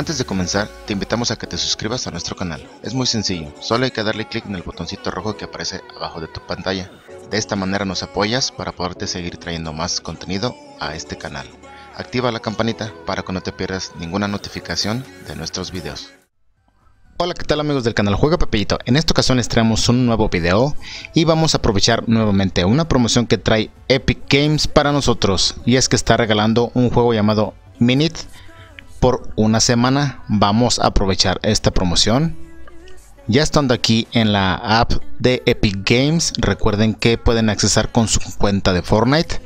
Antes de comenzar, te invitamos a que te suscribas a nuestro canal. Es muy sencillo, solo hay que darle clic en el botoncito rojo que aparece abajo de tu pantalla. De esta manera nos apoyas para poderte seguir trayendo más contenido a este canal. Activa la campanita para que no te pierdas ninguna notificación de nuestros videos. Hola qué tal amigos del canal Juega Pepito, en esta ocasión les traemos un nuevo video y vamos a aprovechar nuevamente una promoción que trae Epic Games para nosotros y es que está regalando un juego llamado Minute por una semana. Vamos a aprovechar esta promoción. Ya estando aquí en la app de Epic Games recuerden que pueden accesar con su cuenta de Fortnite.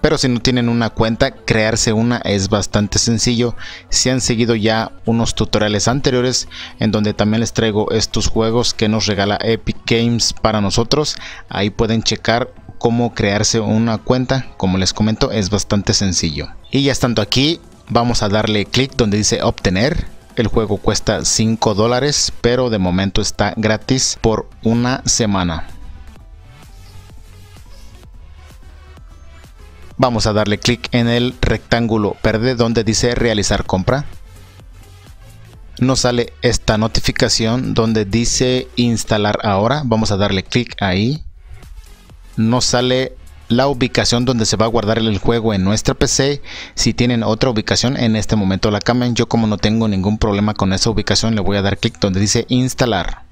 Pero si no tienen una cuenta crearse una es bastante sencillo. Si han seguido ya unos tutoriales anteriores en donde también les traigo estos juegos que nos regala Epic Games para nosotros. Ahí pueden checar cómo crearse una cuenta. Como les comento es bastante sencillo. Y ya estando aquí vamos a darle clic donde dice obtener. El juego cuesta 5 dólares pero de momento está gratis por una semana. Vamos a darle clic en el rectángulo verde donde dice realizar compra. Nos sale esta notificación donde dice instalar ahora. Vamos a darle clic ahí. Nos sale la ubicación donde se va a guardar el juego en nuestra PC. Si tienen otra ubicación, en este momento la cambian. Yo como no tengo ningún problema con esa ubicación, le voy a dar clic donde dice instalar.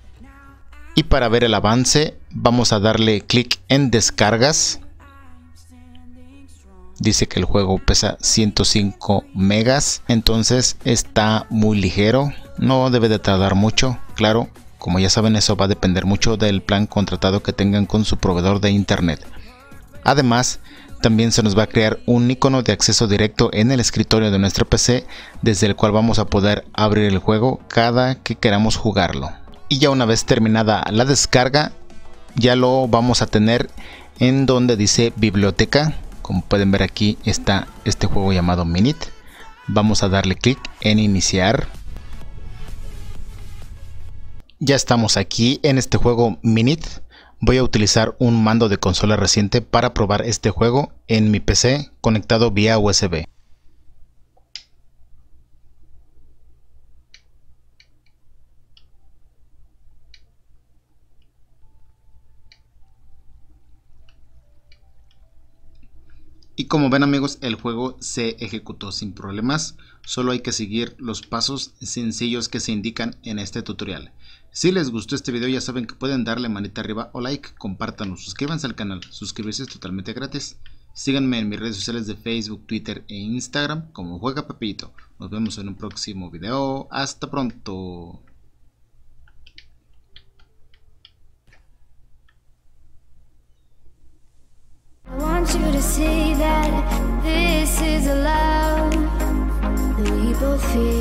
Y para ver el avance, vamos a darle clic en descargas. Dice que el juego pesa 105 megas, entonces está muy ligero. No debe de tardar mucho, claro. Como ya saben, eso va a depender mucho del plan contratado que tengan con su proveedor de internet. Además, también se nos va a crear un icono de acceso directo en el escritorio de nuestra PC desde el cual vamos a poder abrir el juego cada que queramos jugarlo. Y ya una vez terminada la descarga, ya lo vamos a tener en donde dice biblioteca. Como pueden ver aquí está este juego llamado Minute. Vamos a darle clic en iniciar. Ya estamos aquí en este juego Minute Voy a utilizar un mando de consola reciente para probar este juego en mi PC conectado vía USB. Y como ven amigos, el juego se ejecutó sin problemas, solo hay que seguir los pasos sencillos que se indican en este tutorial. Si les gustó este video ya saben que pueden darle manita arriba o like, compártanlo, suscríbanse al canal, suscribirse es totalmente gratis. Síganme en mis redes sociales de Facebook, Twitter e Instagram como Juega Pepito. Nos vemos en un próximo video. Hasta pronto. To see that this is a love that we both feel